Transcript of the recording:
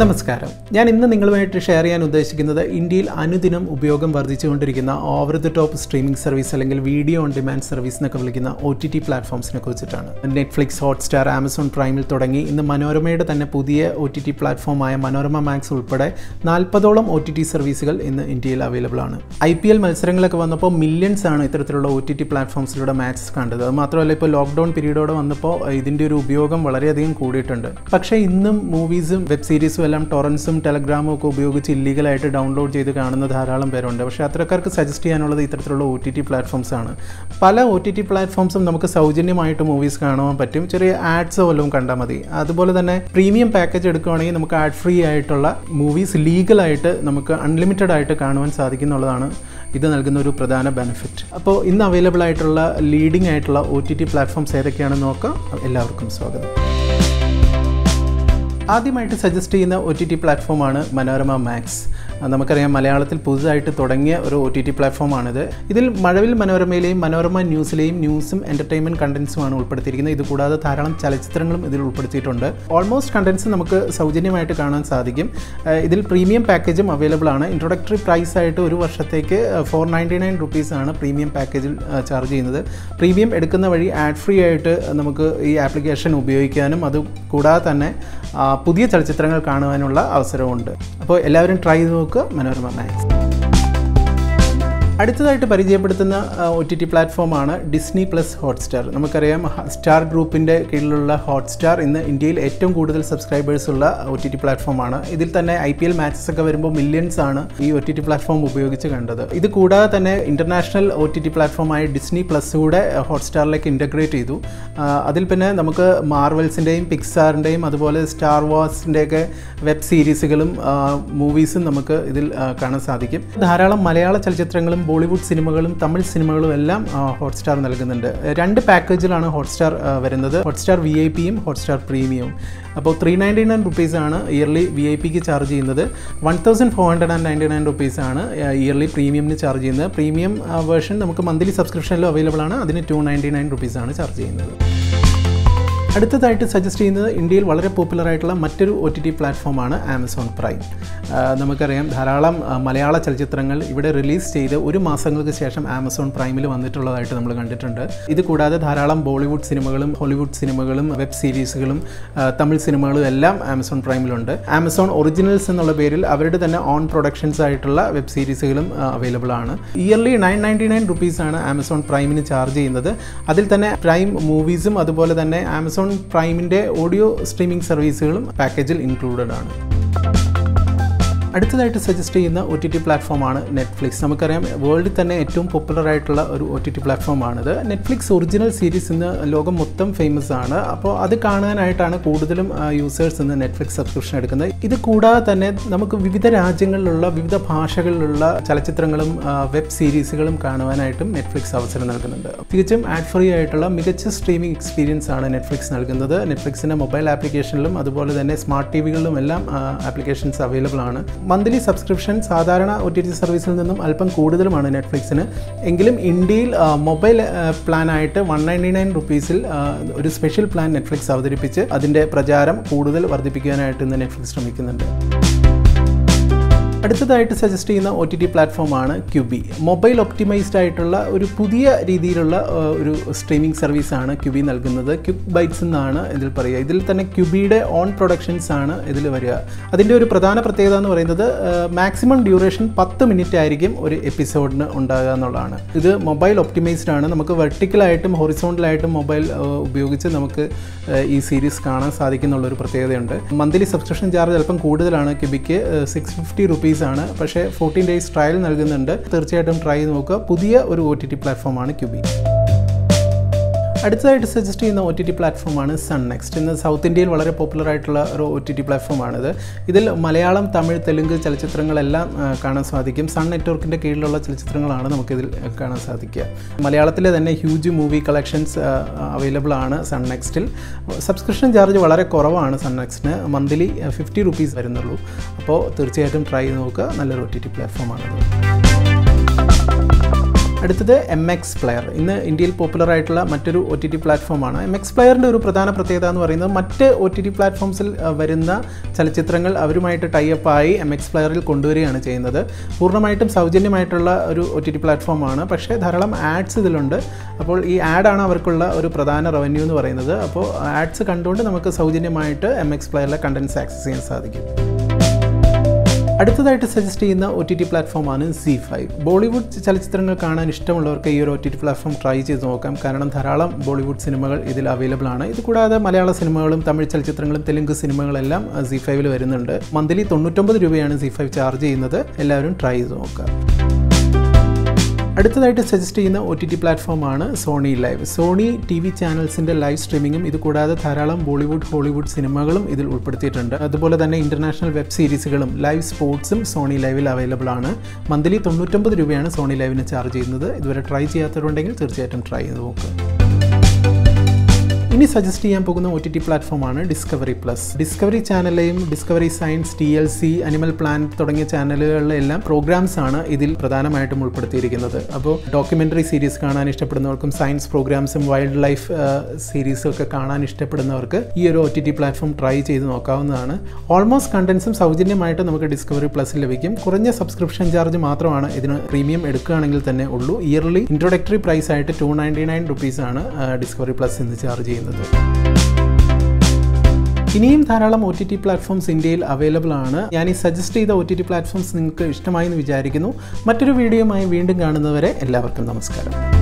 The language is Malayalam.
നമസ്കാരം. ഞാൻ ഇന്ന് നിങ്ങളുമായിട്ട് ഷെയർ ചെയ്യാൻ ഉദ്ദേശിക്കുന്നത് ഇന്ത്യയിൽ അനുദിനം ഉപയോഗം വർദ്ധിച്ചുകൊണ്ടിരിക്കുന്ന over the top streaming service അല്ലെങ്കിൽ വീഡിയോ ഓൺ ഡിമാൻഡ് സർവീസ് എന്നൊക്കെ വിളിക്കുന്ന ഒ ടി ടി പ്ലാറ്റ്ഫോംസിനെ കുറിച്ചിട്ടാണ്. നെറ്റ്ഫ്ലിക്സ് ഹോട്ട്സ്റ്റാർ ആമസോൺ പ്രൈമിൽ തുടങ്ങി ഇന്ന് മനോരമയുടെ തന്നെ പുതിയ ഒ ടി ടി പ്ലാറ്റ്ഫോമായ മനോരമ മാക്സ് ഉൾപ്പെടെ നാൽപ്പതോളം ഒ ടി ടി സർവീസുകൾ ഇന്ന് ഇന്ത്യയിൽ അവൈലബിൾ ആണ്. ഐ പി എൽ മത്സരങ്ങളൊക്കെ വന്നപ്പോൾ മില്യൺസ് ആണ് ഇത്തരത്തിലുള്ള ഒ ടി ടി പ്ലാറ്റ്ഫോംസിലൂടെ മാച്ചസ് കണ്ടത്. അത് മാത്രമല്ല ഇപ്പോൾ ലോക്ക്ഡൗൺ പീരീഡോടെ വന്നപ്പോൾ ഇതിന്റെ ഒരു ഉപയോഗം വളരെയധികം കൂടിയിട്ടുണ്ട്. പക്ഷേ ഇന്നും മൂവീസും വെബ് സീരീസും എല്ലാം ടൊറൻസും ടെലഗ്രാമും ഒക്കെ ഉപയോഗിച്ച് ഇല്ലീഗലായിട്ട് ഡൗൺലോഡ് ചെയ്ത് കാണുന്ന ധാരാളം പേരുണ്ട്. പക്ഷേ അത്രക്കാർക്ക് സജസ്റ്റ് ചെയ്യാനുള്ളത് ഇത്തരത്തിലുള്ള ഒ ടി ടി പ്ലാറ്റ്ഫോംസാണ് പല ഒ ടി ടി പ്ലാറ്റ്ഫോംസും നമുക്ക് സൗജന്യമായിട്ട് മൂവീസ് കാണുവാൻ പറ്റും. ചെറിയ ആഡ്സ് വല്ലതും കണ്ടാൽ മതി. അതുപോലെ തന്നെ പ്രീമിയം പാക്കേജ് എടുക്കുകയാണെങ്കിൽ നമുക്ക് ആഡ് ഫ്രീ ആയിട്ടുള്ള മൂവീസ് ലീഗലായിട്ട് നമുക്ക് അൺലിമിറ്റഡ് ആയിട്ട് കാണുവാൻ സാധിക്കുന്നുള്ളതാണ്. ഇത് നൽകുന്ന ഒരു പ്രധാന ബെനിഫിറ്റ് അപ്പോൾ ഇന്ന് അവൈലബിൾ ആയിട്ടുള്ള ലീഡിംഗ് ആയിട്ടുള്ള ഒ ടി ടി പ്ലാറ്റ്ഫോംസ് ഏതൊക്കെയാണെന്ന് നോക്കാം. എല്ലാവർക്കും സ്വാഗതം. ആദ്യമായിട്ട് സജസ്റ്റ് ചെയ്യുന്ന ഒ ടി ടി പ്ലാറ്റ്ഫോമാണ് മനോരമ മാക്സ് നമുക്കറിയാം മലയാളത്തിൽ പുതുതായിട്ട് തുടങ്ങിയ ഒരു ഒ ടി ടി പ്ലാറ്റ്ഫോമാണിത് ഇതിൽ മഴവിൽ മനോരമയിലെയും മനോരമ ന്യൂസിലെയും ന്യൂസും എന്റർടൈൻമെന്റ് കണ്ടൻസുമാണ് ഉൾപ്പെടുത്തിയിരിക്കുന്നത്. ഇതുകൂടാതെ ധാരാളം ചലച്ചിത്രങ്ങളും ഇതിൽ ഉൾപ്പെടുത്തിയിട്ടുണ്ട്. ഓൾമോസ്റ്റ് കണ്ടൻസ് നമുക്ക് സൗജന്യമായിട്ട് കാണാൻ സാധിക്കും. ഇതിൽ പ്രീമിയം പാക്കേജും അവൈലബിൾ ആണ്. ഇൻട്രൊഡക്ടറി പ്രൈസ് ആയിട്ട് ഒരു വർഷത്തേക്ക് ഫോർ നയന്റി നയൻ റുപ്പീസാണ് പ്രീമിയം പാക്കേജിൽ ചാർജ് ചെയ്യുന്നത്. പ്രീമിയം എടുക്കുന്ന വഴി ആഡ് ഫ്രീ ആയിട്ട് നമുക്ക് ഈ ആപ്ലിക്കേഷൻ ഉപയോഗിക്കാനും അത് കൂടാതെ തന്നെ പുതിയ ചലച്ചിത്രങ്ങൾ കാണുവാനുള്ള അവസരമുണ്ട് അപ്പോൾ എല്ലാവരും ട്രൈ ചെയ്ത് നോക്കുക മനോരമ മാക്സ് അടുത്തതായിട്ട് പരിചയപ്പെടുത്തുന്ന ഒ ടി ടി പ്ലാറ്റ്ഫോമാണ് ഡിസ്നി പ്ലസ് ഹോട്ട്സ്റ്റാർ. നമുക്കറിയാം സ്റ്റാർ ഗ്രൂപ്പിന്റെ കീഴിലുള്ള ഹോട്ട്സ്റ്റാർ ഇന്ന് ഇന്ത്യയിൽ ഏറ്റവും കൂടുതൽ സബ്സ്ക്രൈബേഴ്സ് ഉള്ള ഒ ടി ടി പ്ലാറ്റ്ഫോമാണ്. ഇതിൽ തന്നെ ഐ പി എൽ മാച്ചസ് ഒക്കെ വരുമ്പോൾ മില്യൺസ് ആണ് ഈ ഒ ടി ടി പ്ലാറ്റ്ഫോം ഉപയോഗിച്ച് കണ്ടത്. ഇത് കൂടാതെ തന്നെ ഇന്റർനാഷണൽ ഒ ടി ടി പ്ലാറ്റ്ഫോമായ ഡിസ്നി പ്ലസ് കൂടെ ഹോട്ട്സ്റ്റാറിലേക്ക് ഇന്റഗ്രേറ്റ് ചെയ്തു. അതിൽ പിന്നെ നമുക്ക് മാർവൽസിന്റെയും പിക്സാറിന്റെയും അതുപോലെ സ്റ്റാർ വാർസിന്റെയൊക്കെ വെബ് സീരീസുകളും മൂവീസും നമുക്ക് ഇതിൽ കാണാൻ സാധിക്കും. ധാരാളം മലയാള ചലച്ചിത്രങ്ങളും ബോളിവുഡ് സിനിമകളും തമിഴ് സിനിമകളും എല്ലാം ഹോട്ട്സ്റ്റാർ നൽകുന്നുണ്ട്. രണ്ട് പാക്കേജിലാണ് ഹോട്ട്സ്റ്റാർ വരുന്നത്. ഹോട്ട്സ്റ്റാർ വി ഐ പിയും ഹോട്ട്സ്റ്റാർ പ്രീമിയവും അപ്പോൾ ത്രീ നയന്റി നയൻ റുപ്പീസാണ് ഇയർലി വി ഐ പിക്ക് ചാർജ് ചെയ്യുന്നത്. One thousand four hundred and ninety nine റുപ്പീസാണ് ഇയർലി പ്രീമിയമിന് ചാർജ് ചെയ്യുന്നത്. പ്രീമിയം വേർഷൻ നമുക്ക് മന്ത്ലി സബ്സ്ക്രിപ്ഷനിലും അവൈലബിൾ ആണ്. അതിന് ടു നയന്റി നയൻ റുപ്പീസാണ് ചാർജ് ചെയ്യുന്നത്. അടുത്തതായിട്ട് സജസ്റ്റ് ചെയ്യുന്നത് ഇന്ത്യയിൽ വളരെ പോപ്പുലർ ആയിട്ടുള്ള മറ്റൊരു ഒ ടി ടി പ്ലാറ്റ്ഫോമാണ് ആമസോൺ പ്രൈം നമുക്കറിയാം ധാരാളം മലയാള ചലച്ചിത്രങ്ങൾ ഇവിടെ റിലീസ് ചെയ്ത് ഒരു മാസങ്ങൾക്ക് ശേഷം ആമസോൺ പ്രൈമിൽ വന്നിട്ടുള്ളതായിട്ട് നമ്മൾ കണ്ടിട്ടുണ്ട്. ഇത് കൂടാതെ ധാരാളം ബോളിവുഡ് സിനിമകളും ഹോളിവുഡ് സിനിമകളും വെബ് സീരീസുകളും തമിഴ് സിനിമകളും എല്ലാം ആമസോൺ പ്രൈമിലുണ്ട് ആമസോൺ ഒറിജിനൽസ് എന്നുള്ള പേരിൽ അവരുടെ തന്നെ ഓൺ പ്രൊഡക്ഷൻസ് ആയിട്ടുള്ള വെബ് സീരീസുകളും അവൈലബിൾ ആണ്. ഇയർലി നയൻ നയന്റി നയൻ റുപ്പീസാണ് ആമസോൺ പ്രൈമിന് ചാർജ് ചെയ്യുന്നത്. അതിൽ തന്നെ പ്രൈം മൂവീസും അതുപോലെ തന്നെ ആമസോൺ പ്രൈമിന്റെ ഓഡിയോ സ്ട്രീമിംഗ് സർവീസുകളും പാക്കേജിൽ ഇൻക്ലൂഡഡ് ആണ് അടുത്തതായിട്ട് സജസ്റ്റ് ചെയ്യുന്ന ഒ ടി ടി പ്ലാറ്റ്ഫോമാണ് നെറ്റ്ഫ്ലിക്സ് നമുക്കറിയാം വേൾഡിൽ തന്നെ ഏറ്റവും പോപ്പുലർ ആയിട്ടുള്ള ഒരു ഒ ടി ടി പ്ലാറ്റ്ഫോമാണിത് നെറ്റ്ഫ്ലിക്സ് ഒറിജിനൽ സീരീസ് ഇന്ന് ലോകം മൊത്തം ഫേമസ് ആണ്. അപ്പോൾ അത് കാണാനായിട്ടാണ് കൂടുതലും യൂസേഴ്സ് ഇന്ന് നെറ്റ്ഫ്ലിക്സ് സബ്സ്ക്രിപ്ഷൻ എടുക്കുന്നത്. ഇത് കൂടാതെ തന്നെ നമുക്ക് വിവിധ രാജ്യങ്ങളിലുള്ള വിവിധ ഭാഷകളിലുള്ള ചലച്ചിത്രങ്ങളും വെബ് സീരീസുകളും കാണുവാനായിട്ടും നെറ്റ്ഫ്ലിക്സ് അവസരം നൽകുന്നുണ്ട്. തികച്ചും ആഡ് ഫ്രീ ആയിട്ടുള്ള മികച്ച സ്ട്രീമിംഗ് എക്സ്പീരിയൻസ് ആണ് നെറ്റ്ഫ്ലിക്സ് നൽകുന്നത്. നെറ്റ്ഫ്ലിക്സിന്റെ മൊബൈൽ ആപ്ലിക്കേഷനിലും അതുപോലെ തന്നെ സ്മാർട്ട് ടി വികളിലും എല്ലാം ആപ്ലിക്കേഷൻസ് അവൈലബിൾ ആണ്. മന്ത്ലി സബ്സ്ക്രിപ്ഷൻ സാധാരണ ഒ ടി ടി സർവീസിൽ നിന്നും അല്പം കൂടുതലുമാണ് നെറ്റ്ഫ്ലിക്സിന് എങ്കിലും ഇന്ത്യയിൽ മൊബൈൽ പ്ലാനായിട്ട് വൺ നയന്റി നയൻ റുപ്പീസിൽ ഒരു സ്പെഷ്യൽ പ്ലാൻ നെറ്റ്ഫ്ലിക്സ് അവതരിപ്പിച്ച് അതിന്റെ പ്രചാരം കൂടുതൽ വർദ്ധിപ്പിക്കാനായിട്ട് ഇന്ന് നെറ്റ്ഫ്ലിക്സ് ശ്രമിക്കുന്നുണ്ട്. അടുത്തതായിട്ട് സജസ്റ്റ് ചെയ്യുന്ന ഒ ടി ടി പ്ലാറ്റ്ഫോമാണ് ക്യുബി മൊബൈൽ ഒപ്റ്റിമൈസ്ഡ് ആയിട്ടുള്ള ഒരു പുതിയ രീതിയിലുള്ള ഒരു സ്ട്രീമിംഗ് സർവീസാണ് ക്യുബി നൽകുന്നത്. ക്യുബ് ബൈറ്റ്സ് എന്നാണ് ഇതിൽ പറയുക. ഇതിൽ തന്നെ ക്യുബിയുടെ ഓൺ പ്രൊഡക്ഷൻസ് ആണ് ഇതിൽ വരിക. അതിന്റെ ഒരു പ്രധാന പ്രത്യേകത എന്ന് പറയുന്നത് മാക്സിമം ഡ്യൂറേഷൻ പത്ത് മിനിറ്റ് ആയിരിക്കും ഒരു എപ്പിസോഡിന് ഉണ്ടാകുക എന്നുള്ളതാണ്. ഇത് മൊബൈൽ ഒപ്റ്റിമൈസ്ഡ് ആണ്. നമുക്ക് വെർട്ടിക്കലായിട്ടും ഹൊറിസോണ്ടലായിട്ടും മൊബൈൽ ഉപയോഗിച്ച് നമുക്ക് ഈ സീരീസ് കാണാൻ സാധിക്കുന്നുള്ളൊരു പ്രത്യേകതയുണ്ട്. മന്ത്ലി സബ്സ്ക്രിപ്ഷൻ ചാർജ് അല്പം കൂടുതലാണ് ക്യുബിക്ക് സിക്സ് ഫിഫ്റ്റി ആണ്. പക്ഷേ ഫോർട്ടീൻ ഡേയ്സ് ട്രയൽ നൽകുന്നുണ്ട്. തീർച്ചയായിട്ടും ട്രൈ നോക്കുക. പുതിയ ഒരു ഒ ടി ടി പ്ലാറ്റ്ഫോമാണ് ക്യുബി അടുത്തതായിട്ട് സജസ്റ്റ് ചെയ്യുന്ന ഒ ടി ടി പ്ലാറ്റ്ഫോമാണ് സൺ നെക്സ്റ്റ് ഇന്ന് സൗത്ത് ഇന്ത്യയിൽ വളരെ പോപ്പുലർ ആയിട്ടുള്ള ഒരു ഒ ടി ടി പ്ലാറ്റ്ഫോമാണിത് ഇതിൽ മലയാളം തമിഴ് തെലുങ്ക് ചലച്ചിത്രങ്ങളെല്ലാം കാണാൻ സാധിക്കും. സൺ നെറ്റ്വർക്കിന്റെ കീഴിലുള്ള ചലച്ചിത്രങ്ങളാണ് നമുക്കിതിൽ കാണാൻ സാധിക്കുക. മലയാളത്തിലെ തന്നെ ഹ്യൂജ് മൂവി കളക്ഷൻസ് അവൈലബിൾ ആണ് സൺ നെക്സ്റ്റിൽ സബ്സ്ക്രിപ്ഷൻ ചാർജ് വളരെ കുറവാണ് സൺ നെക്സ്റ്റിന് മന്ത്ലി ഫിഫ്റ്റി റുപ്പീസ് വരുന്നുള്ളൂ. അപ്പോൾ തീർച്ചയായിട്ടും ട്രൈ ചെയ്ത് നോക്കുക. നല്ലൊരു ഒ ടി ടി പ്ലാറ്റ്ഫോമാണത് അടുത്തത് എം എക്സ് പ്ലെയർ ഇന്ന് ഇന്ത്യയിൽ പോപ്പുലർ ആയിട്ടുള്ള മറ്റൊരു ഒ ടി ടി പ്ലാറ്റ്ഫോമാണ് എം എക്സ് പ്ലെയറിന്റെ ഒരു പ്രധാന പ്രത്യേകത എന്ന് പറയുന്നത് മറ്റ് ഒ ടി ടി പ്ലാറ്റ്ഫോംസിൽ വരുന്ന ചലച്ചിത്രങ്ങൾ അവരുമായിട്ട് ടൈപ്പായി എം എക്സ് പ്ലെയറിൽ കൊണ്ടുവരികയാണ് ചെയ്യുന്നത്. പൂർണമായിട്ടും സൗജന്യമായിട്ടുള്ള ഒരു ഒ ടി ടി പ്ലാറ്റ്ഫോമാണ് പക്ഷേ ധാരാളം ആഡ്സ് ഇതിലുണ്ട്. അപ്പോൾ ഈ ആഡാണ് അവർക്കുള്ള ഒരു പ്രധാന റവന്യൂ എന്ന് പറയുന്നത്. അപ്പോൾ ആഡ്സ് കണ്ടുകൊണ്ട് നമുക്ക് സൗജന്യമായിട്ട് എം എക്സ് പ്ലെയറിലെ കണ്ടൻസ് ആക്സസ് ചെയ്യാൻ സാധിക്കും. അടുത്തതായിട്ട് സജസ്റ്റ് ചെയ്യുന്ന ഒ ടി ടി പ്ലാറ്റ്ഫോമാണ് സി ഫൈവ് ബോളിവുഡ് ചലച്ചിത്രങ്ങൾ കാണാൻ ഇഷ്ടമുള്ളവർക്ക് ഈ ഒരു O T T platform try ചെയ്ത് നോക്കാം. കാരണം ധാരാളം ബോളിവുഡ് സിനിമകൾ ഇതിൽ അവൈലബിൾ ആണ്. ഇത് കൂടാതെ മലയാള സിനിമകളും തമിഴ് ചലച്ചിത്രങ്ങളും തെലുങ്ക് സിനിമകളെല്ലാം സി ഫൈവിൽ വരുന്നുണ്ട്. മന്ത്ലി തൊണ്ണൂറ്റൊമ്പത് രൂപയാണ് സി ഫൈവ് ചാർജ് ചെയ്യുന്നത്. എല്ലാവരും ട്രൈ ചെയ്ത് നോക്കാം അടുത്തതായിട്ട് സജസ്റ്റ് ചെയ്യുന്ന ഒ ടി ടി പ്ലാറ്റ്ഫോമാണ് Sony live Sony T V ചാനൽസിന്റെ live സ്ട്രീമിങ്ങും ഇത് കൂടാതെ ധാരാളം ബോളിവുഡ് ഹോളിവുഡ് സിനിമകളും ഇതിൽ ഉൾപ്പെടുത്തിയിട്ടുണ്ട്. അതുപോലെ തന്നെ ഇന്റർനാഷണൽ വെബ് സീരീസുകളും ലൈവ് സ്പോർട്സും സോണി ലൈവിൽ അവൈലബിൾ ആണ്. മന്ത്ലി തൊണ്ണൂറ്റൊമ്പത് രൂപയാണ് സോണി ലൈവിന് ചാർജ് ചെയ്യുന്നത്. ഇതുവരെ ട്രൈ ചെയ്യാത്തവരുണ്ടെങ്കിൽ തീർച്ചയായിട്ടും ട്രൈ ചെയ്ത് നോക്കുക ഇനി സജസ്റ്റ് ചെയ്യാൻ പോകുന്ന ഒ ടി ടി പ്ലാറ്റ്ഫോമാണ് Discovery plus Discovery ചാനലിലെയും Discovery science T L C animal planet തുടങ്ങിയ ചാനലുകളിലെല്ലാം പ്രോഗ്രാംസ് ആണ് ഇതിൽ പ്രധാനമായിട്ടും ഉൾപ്പെടുത്തിയിരിക്കുന്നത്. അപ്പോൾ ഡോക്യുമെന്ററി സീരീസ് കാണാൻ ഇഷ്ടപ്പെടുന്നവർക്കും സയൻസ് പ്രോഗ്രാംസും വൈൽഡ് ലൈഫ് സീരീസും ഒക്കെ കാണാൻ ഇഷ്ടപ്പെടുന്നവർക്ക് ഈ ഒരു O T T platform try ചെയ്ത് നോക്കാവുന്നതാണ്. ഓൾമോസ്റ്റ് കണ്ടൻസും സൗജന്യമായിട്ട് നമുക്ക് ഡിസ്കവറി പ്ലസിൽ ലഭിക്കും. കുറഞ്ഞ സബ്സ്ക്രിപ്ഷൻ ചാർജ് മാത്രമാണ് ഇതിന് പ്രീമിയം എടുക്കുകയാണെങ്കിൽ തന്നെ ഉള്ളൂ. ഇയർലി ഇൻട്രൊഡക്ടറി പ്രൈസ് ആയിട്ട് ടു നയന്റി നയൻ റുപ്പീസാണ് ഡിസ്കവറി പ്ലസ് ഇന്ന് ചാർജ് ചെയ്യുന്നത്. ഇനിയും ധാരാളം ഒ ടി ടി പ്ലാറ്റ്ഫോംസ് ഇന്ത്യയിൽ അവൈലബിൾ ആണ്. ഞാൻ ഈ സജസ്റ്റ് ചെയ്ത ഒ ടി ടി പ്ലാറ്റ്ഫോംസ് നിങ്ങൾക്ക് ഇഷ്ടമായി എന്ന് വിചാരിക്കുന്നു. മറ്റൊരു വീഡിയോയുമായി വീണ്ടും കാണുന്നവരെ എല്ലാവർക്കും നമസ്കാരം.